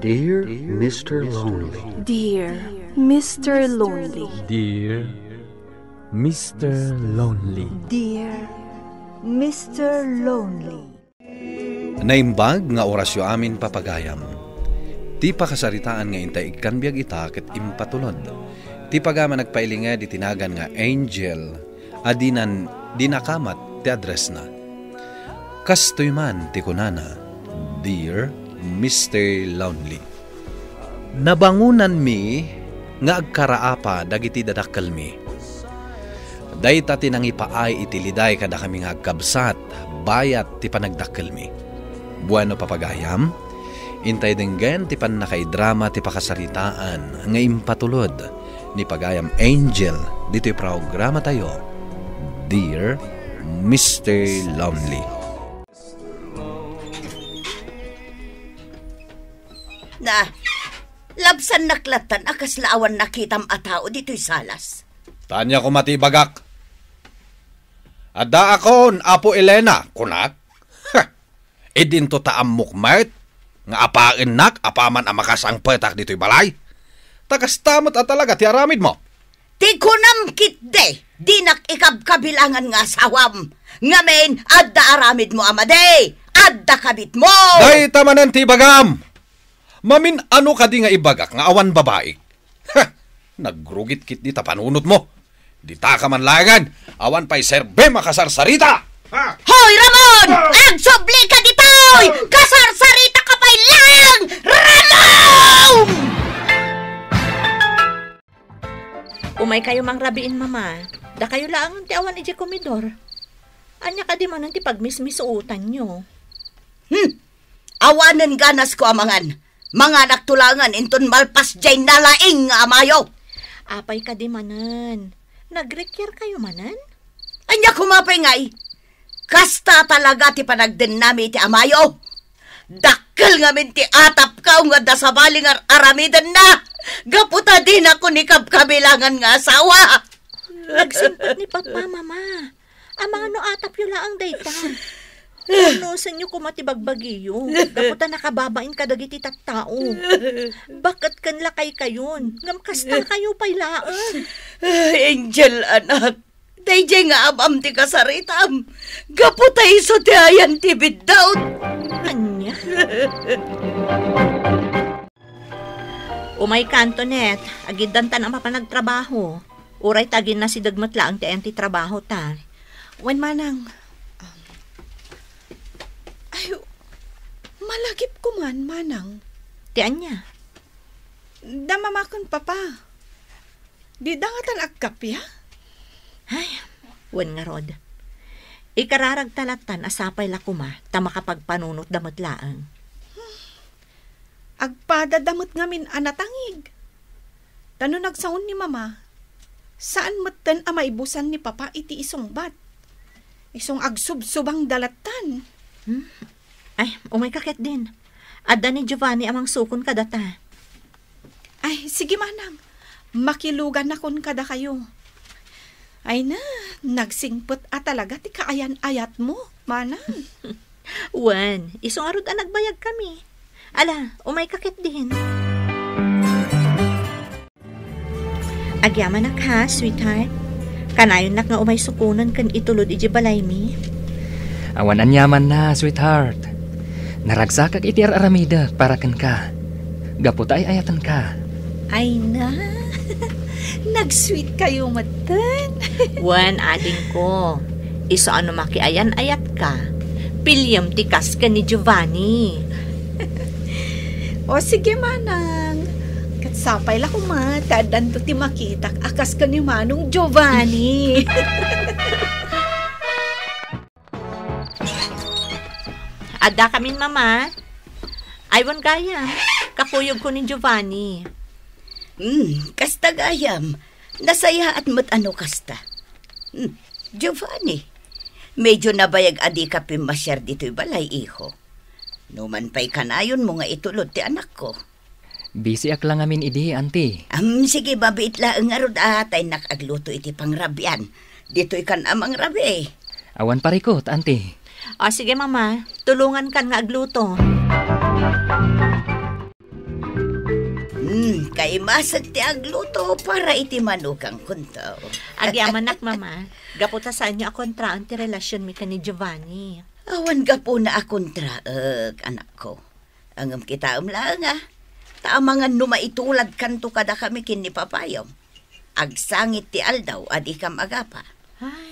Dear Mr. Lonely. Dear Mr. Lonely. Dear Mr. Lonely. Dear Mr. Lonely. Naimbag nga orasyo amin papagayam. Ti pakasaritaan nga intay ikan biyag ita ket impatulod. Ti pagama nagpailinga di tinagan nga angel adinan dinakamat ti address na. Kastoy man ti kunana, Dear Mr. Lonely. Nabangunan mi nga agkaraapa dagiti dadakkel mi. Dayta tinang ipaay itiliday kada kami nga agkabsat, bayat ti panagdakkel mi. Bueno papagayam, intay denggen ti pan nakaidrama ti pakasaritaan nga impatulod ni pagayam Angel dito'y programa tayo. Dear Mr. Lonely. Na, labsan naklatan akas laawan nakitam a tao dito'y salas. Tanya ko matibagak. Ada akon, Apo Elena, kunak. Ha, Idin to taam mukmait. Nga apain nak, apaman ang makasang petak dito'y balay. Takas tamot at talaga ti aramid mo. Ti kunam kit de, di nak ikabkabilangan nga asawam. Ngamen, adda aramid mo amade, adda kabit mo. Day tamanan ti bagam. Mamin ano ka di nga ibagak nga awan babae. Ha, nagrugit kit di tapanunot mo. Di ta ka man lagan, awan pa'y serbe makasarsarita. Ha? Hoy, Ramon! Agsubli ka ditoy! Kasarsarita ka pa'y lang! Ramon! Umay kayo mang rabiin, mama. Da kayo lang ti awan iti komidor. Anya ka di man ti pagmismisuutan nyo. Hmm. Awanan ganas ko amangan. Mga naktulangan inton malpas jay nalaing nga amayo. Apay ka di manan. Nagrekyar kayo manan? Anya kumapay ngay. Kasta talaga ti panagden nami ti amayo. Dakkel nga min ti atap ka nga dasabaling ar aramidan na. Gaputa din ako ni kabkabilangan nga asawa. Nagsimpot ni papa, mama. Ang mga no atap yun lang dayta. Ano sa inyo kumatibagbagiyo? Daputa nakababain ka dagiti tattao. Bakit kan lakay kayon? Ngam kasta kayo pailaan. Angel anak. Dayjay nga amam ti kasaritam. Gaputay so ti ayan ti biddaw. Anya? Umay ka, Antoinette. Agidantan ang mapanagtrabaho. Uray tagin na si Dagmat lang ti trabaho ta. Wen manang. um, ay, malagip ko man, manang. Ti anya? Damamakon papa. Di dangatan agkapya? Ay, wen nga rod. Ikararag talatan asapay lakuma ta makapagpanunot damat laang. Agpadadamot ngamin anatangig. Tano nagsaon ni mama, saan matan ang maibusan ni papa iti isong bat? Isong agsubsubang dalatan. Ay, umay kakit din. Adda ni Giovanni amang sukon kadata. Ay, sige manang. Makilugan na kon kada kayo. Ay na, nagsingpot at talaga ti kaayan-ayat mo, manang. Wan, isong arod ang nagbayag kami. Ala, umay kakit din. Agyaman nak ha, sweetheart. Kanayon nak nga umay sukunan kan itulod iji balay mi. Awan anyaman na, sweetheart. Naragsakak iti aramida para kan ka. Gaputa ay ayatan ka. Ay na, nagsweet kayo matan. Wan, ading ko. Iso ano makiayan ayat ka. Pilyam tikas ka ni Giovanni. O sige manang. Katsapay la kumata, dan to ti makitak akas ka ni Manong Giovanni. Ada kamin mama. Aywan gaya. Kakuyog ko ni Giovanni. Hmm, kasta gayam. Nasaya at mat ano kasta. Hmm, Giovanni. Medyo nabayag adi ka pimasyar dito'y balay, iho. Numan pa'y kanayon mo nga itulod ti anak ko. Busy ak lang amin idi, auntie. Am, sige, babit laang arod atay nakagluto iti pangrabyan. Dito'y kan amang rabi. Awan parikot, auntie. O sige mama, tulungan kan nga agluto. Hmm, kay masag ti agluto para iti manukang kuntaw. Agyaman nak, mama. Gaputa sa inyo akong traan ti relasyon mi ka ni Giovanni. Awan ka po na akong traag, anak ko. Angam kita umlang ah. Taamangan numaitulad kanto kada kami kin ni papayom. Agsangit ti aldaw, adi kam agapa. Ay,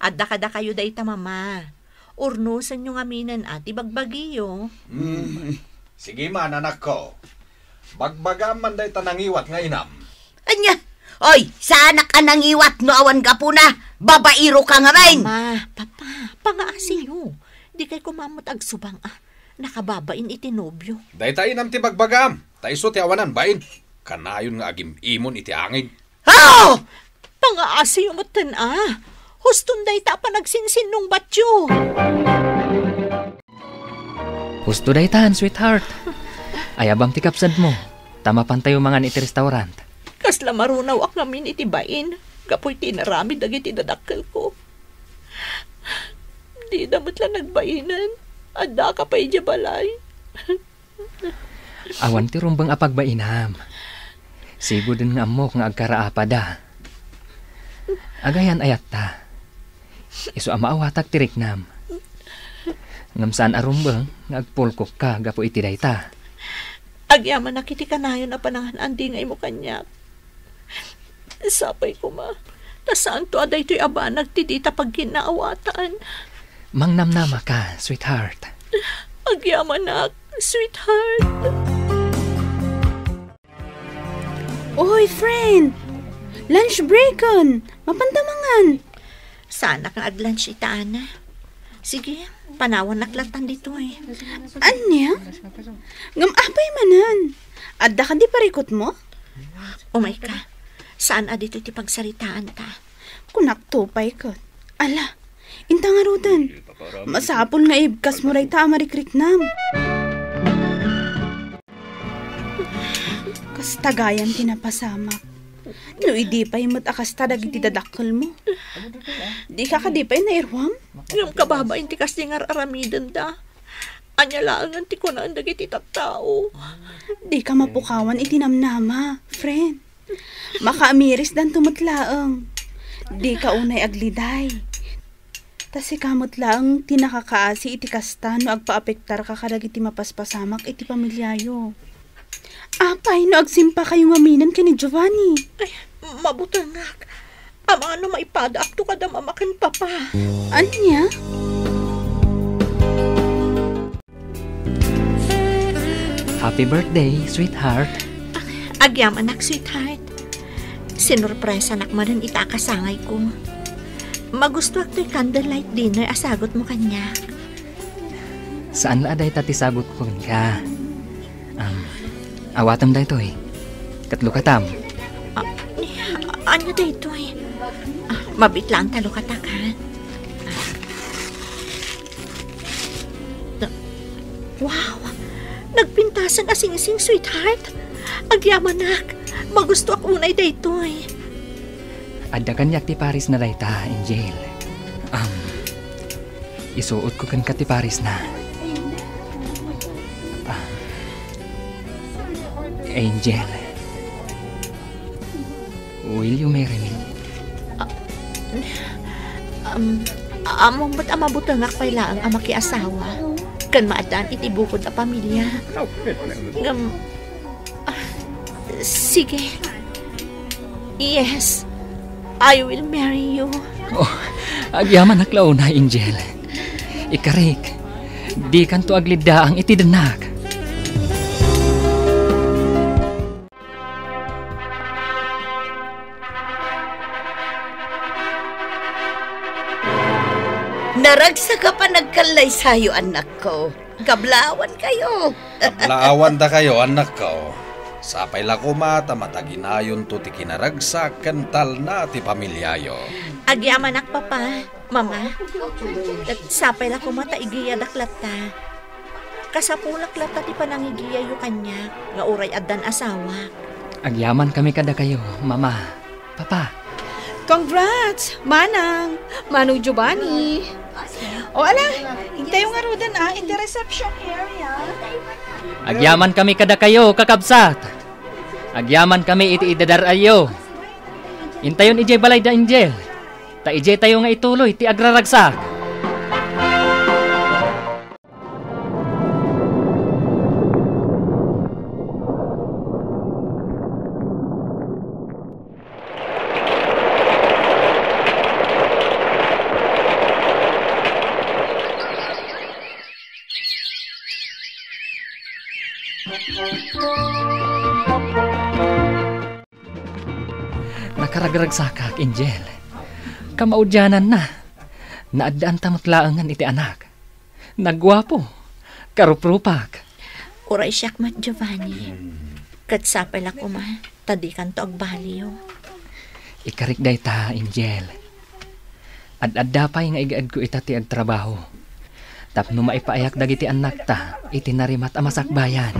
adda kada kayo day ta, mama. Urnusan nyo nga minan ati bagbagiyo. Sige man, anak ko. Bagbagam man day tanangiwat nga inam. Anya, oy, sa anak anang iwat no awan ka po na. Babairo ka nga rain. Ma, papa, pangaasiyo. Di kay kumamot agsubang ah. Nakababain iti nobyo. Day ta inam ti bagbagam. Taiso ti awanan bain. Kanayon nga agim imon iti angin. Oh! Pangaasiyo mo tan ah. Huston day ta pa nagsinsin nung batyo. Gusto day tahan, sweetheart. Ayabam ti kapsad mo. Tama pantayo mga iti restaurant. Kasla marunaw ak ngamin iti bain. Kapoy tinarami dagiti dadakkel ko. Di damat lang nagbainan. Adda ka pa balay. Awan ti rumbang apagbainam. Sigo din nga mo nga agkaraapada. Agayan ayat ta. Iso ama awatak tiriknam. Ngam saan arumbang nga agpulkok ka gapo iti dayta. Agyaman na kiti kanayon na panangan andi ngay mo kanyak. Sapay ko ma. Tasaan to aday to'y aba nagtitita pag ginaawatan. Mangnamnama ka, sweetheart. Agyaman na, sweetheart. Oy, friend! Lunch break on! Mapantamangan! Sana kang aglunch ita, Ana. Sige, panawan naklatan dito eh. Anya? Ngam apay manan. Adda ka di parikot mo? Umay ka. Saan a dito ti pagsaritaan ta? Kunak tupay ka. Ala, inta nga rudan. Masapol nga ibkas mo ray ta amarikrik nam. Kastagayan tinapasamak. No, idi pa yung matakasta dagiti dadakkel mo. Di ka ka di pa yung nairwam? Yung kababain ti kasi nga aramidan da. Anya lang ang ti ko na ang dagiti tattao. Di ka mapukawan itinamnama, friend. Makaamiris dan tumutlaang. Di ka unay agliday. Tasi kamot lang tinakakaasi iti kasta no agpaapektar ka kadag iti mapaspasamak iti pamilyayo. Apay no agsimpa kayo ngaminan ka ni Giovanni. Ay, mabutang nga. Ama ano maipada akto kada mamakan papa. Anya? Happy birthday, sweetheart. Agyam anak sweetheart. Sinurpresa anak mo rin itakasangay ko. Magusto akto'y candlelight dinner asagot mo kanya. Saan la aday tatisabot ko ka? Um, awatam da ito eh. Katlo katam. Ano dito eh? Ah, mabit lang talo katakan. Ah. Na- Wow! Nagpintasan asing-sing sweetheart. Agyaman nak. Magusto ako unay dito eh. Adda kanyak ti Paris na dayta, Angel. Um, isuot ko kan ka ti Paris na. Angel. Will you marry me? Um, among ba't amabutang nga kailangan ang makiasawa? Kan maadaan itibukod a pamilya. Ngam, ah, sige. Yes, I will marry you. Oh, agyaman naklaw na, Angel. Ikarik, di kanto aglida ang itidanak. Naragsa ka pa nagkalay sayo, anak ko. Kablawan kayo. Laawan da kayo, anak ko. Sapay la kumata mataginayon to ti kinaragsak kental na ti pamilyayo. Agyaman ak papa, mama. Sapay la kumata igiya daklata. Kasapulak lata ti panangigiya yu kanya, nga uray addan asawa. Agyaman kami kada kayo, mama, papa. Congrats! Manang! Manong Giovanni! O ala, hintayo nga rudan ah, in the reception area. Agyaman kami kada kayo, kakabsat. Agyaman kami iti idadar ayo. Intayon ijay balay da Angel. Ta ijay tayo nga ituloy ti agraragsak. Angel. Kamaudyanan na. Naadaan tamutlaangan iti anak. Nagwapo. Karuprupak. Uray siyak mat Giovanni. Katsapay lang kuma. Tadi kan to agbaliyo. Ikarik day ta, Angel. Ad-adda pa nga igaad ko ita ti agtrabaho. Tapno maipaayak dagiti anak ta, iti narimat amasakbayan.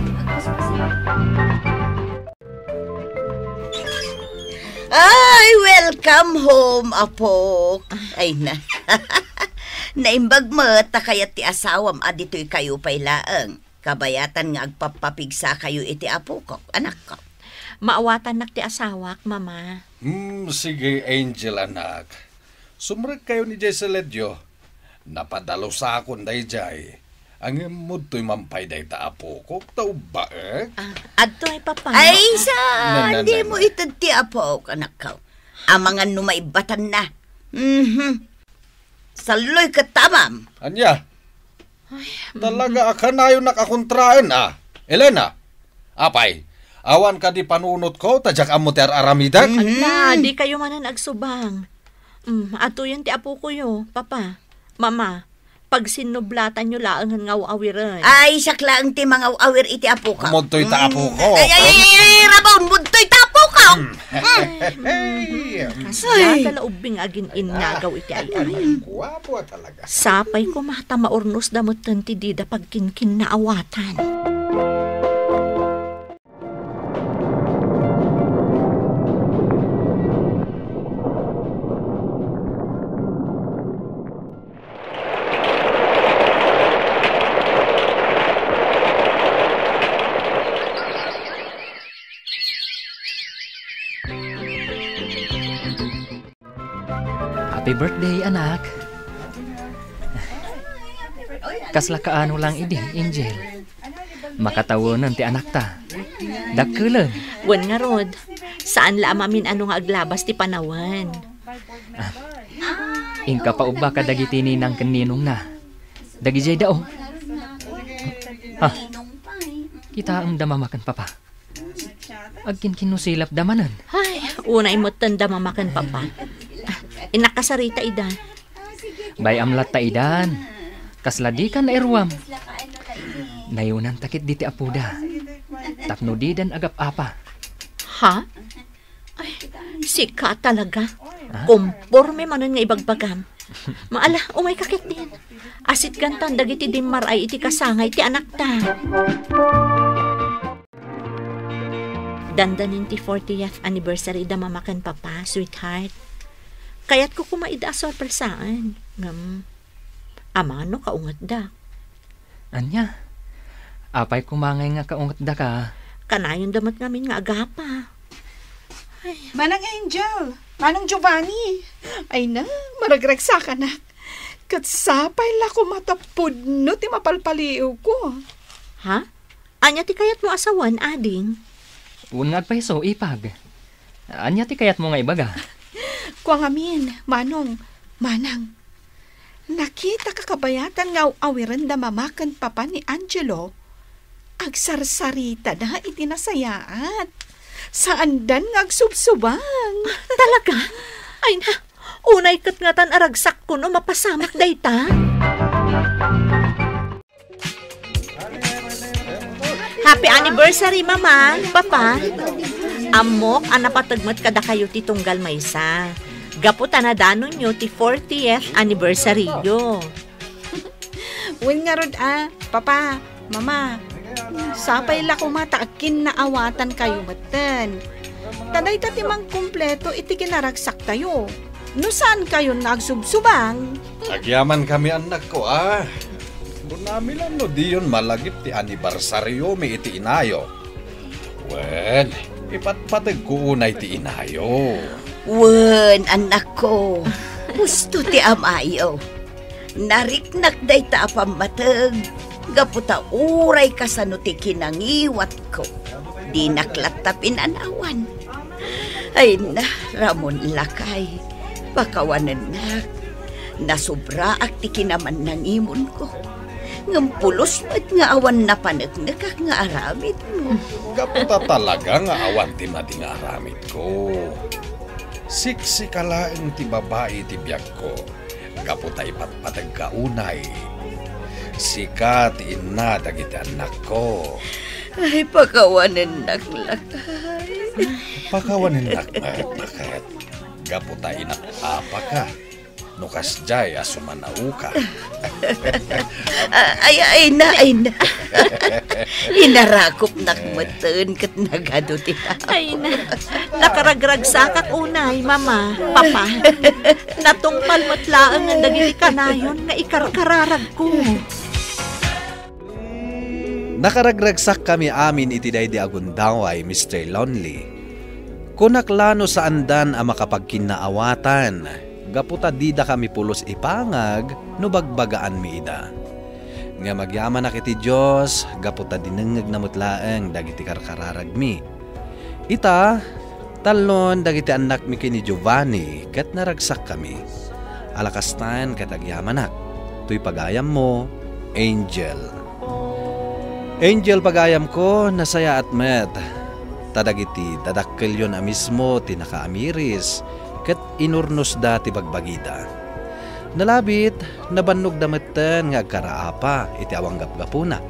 Ay, welcome home, Apo. Ay na. Naimbag mo, ta kaya ti asawam adito'y kayo pay laeng. Kabayatan nga agpapapigsa kayo iti apo ko, anak ko. Maawatan nak ti asawak, mama. Hmm, sige, Angel anak. Sumrag kayo ni Jay Seledyo. Napadalo sa akon day Jay. Ang imod to'y mampay day ta apo ko. Tau ba eh? Ah, adto ay papa. Ay, sa, hindi mo itad ti apo ko, anak ko. Amangan numaibatan na. Mhm. Saloy ka tamam. Anya? Talaga akanayo nakakontraan ah. Elena, apay, awan ka di panunot ko, tadyak amo ti aramidak? Ala, di kayo manan agsubang. Mm, ato yan ti apo ko yo, papa. Mama, pag sinublatan nyo laangan nga awiran. Ay, sakla ang ti mga awir iti apo ka. Mudtoy ta apo ko. Ay, ay, ay, ay, ay, rabaw, mudtoy Hey, Kasya talaubing agin innagaw iti ay ay. guwapo talaga. Sapay ko mata maurnos damot ti dida pagkinkin na awatan. Birthday, anak. Kasla kaano lang idi, Angel. Makatawonan ti anak ta. Dakkulan. Wan nga rod, saan la mamin ano nga aglabas ti panawan. Ingka pa uba ka dagiti ni nang kaninong na. Dagijay dao. Ha? Kita ang damamakan papa. Agkin kinusilap damanan. Ay, unay mo tanda mamakan papa. Inakasarita ida. Bay amlat ta idan. Kasladi ka na irwam. Nayunan takit diti apuda. Tapno di dan agap apa. Ha? Ay, sika talaga. Kumporme manon nga ibagbagam. Maala, umay kakit din. Asit gantan dagiti dimar ay iti kasangay ti anak ta. Dandanin ti 40th anniversary da mamakan papa, sweetheart. Kaya't ko kumaida sorpresaan. Ngam, amano kaungat da. Anya? Apay kumangay nga kaungat da ka. Kanayon damat ngamin nga agapa. Manang Angel, Manang Giovanni. Ay na, maragragsa ka na. Katsapay la ko matapod no ti mapalpaliw ko. Ha? Anya ti kayat mo asawan, ading? Un nga agpaiso, ipag. Anya ti kayat mo nga ibaga. Kuang amin, Manong, Manang. Nakita ka kabayatan nga awiran da mamakan papa ni Angelo. Agsarsarita na itinasayaan. Saan dan nga agsubsubang. Talaga? Ay na, unay kat nga tan aragsak ko no mapasamak dayta. Happy anniversary, Mama, Papa. Amok, anapatagmat kada kayo ti tunggal maysa. Gaputa na danon nyo ti 40th anniversary yo. Win nga rod ah, papa, mama. Sapay la ko mataakin na awatan kayo matan. Taday tati mang kumpleto iti kinaragsak tayo. No saan kayo nagsubsubang? Agyaman kami anak ko ah. Bunami lang no di yun malagip ti anibersaryo mi iti inayo. Well, Ipatpatag ko unay ti inayo. Wen, anak ko. Gusto ti amayo. Nariknak day ta pamatag. Gaputa uray ka sa nuti kinangiwat ko. Di naklat ta pinanawan. Ay na, Ramon Lakay. Pakawanan na. Nasubra ak ti kinaman ng imon ko. Ngampulos mat nga awan na panagnakak nga aramid mo. Gaputa talaga nga awan ti mading aramid ko. Siksi ka laeng ti babae ti biyag ko. Gaputa ipatpatag ka unay. Sikat ina dagiti anak ko. Ay, pakawanan naglakay. Pakawanin nakmet naket. Gaputa inakapa ka. Nukas jay asumanau ka. Ay, ay na, ay na. Inarakop nakmatan kat nagado ti Ay na, nakaragragsakak unay, mama, papa. Natungpal matlaang ang dagiti kanayon nga ikarkararag ko. Nakaragragsak kami amin iti day di agundaway, Mr. Lonely. Kunaklano sa andan ang makapagkinaawatan. Gaputa dida kami pulos ipangag, no bagbagaan mi ida. Nga magyaman na kiti Diyos, gaputa dinengeg na mutlaeng dagiti karkararag mi. Ita, talon dagiti anak mi kini Giovanni, kat naragsak kami. Alakastan kat agyamanak. Tuy pagayam mo, Angel. Angel pagayam ko, nasaya at met. Tadagiti, dadakkel yun a mismo, tinakaamiris, kat inurnos da ti bagbagida. Nalabit, nabannog damatan nga karaapa, iti awang gapgapuna.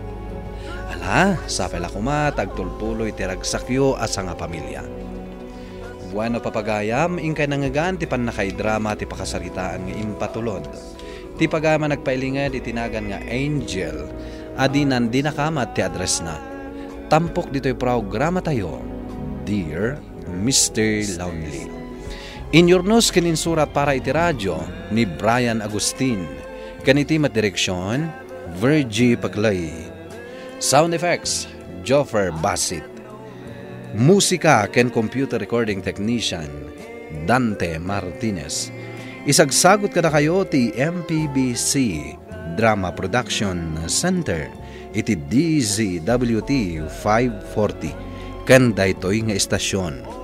Ala, sapay la kuma, tagtultuloy ti ragsakyo asa nga pamilya. Bueno papagayam, ingkay nangagan ti panakay drama ti pakasaritaan nga impatulod. Ti pagama nagpailingad itinagan nga Angel, adinan di nakamat ti address na. Tampok dito'y programa tayo, Dear Mr. Lonely. Inyornos kininsurat para iti radyo ni Brian Agustin. Kaniti direksyon, Virgie Paglay. Sound effects, Joffer Bassett. Musika ken computer recording technician, Dante Martinez. Isagsagot kada kayo ti MPBC Drama Production Center iti DZWT 540 ken daytoy nga istasyon.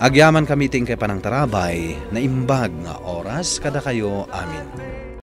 Agyaman kami ting kay panang tarabay na imbag nga oras kada kayo amin.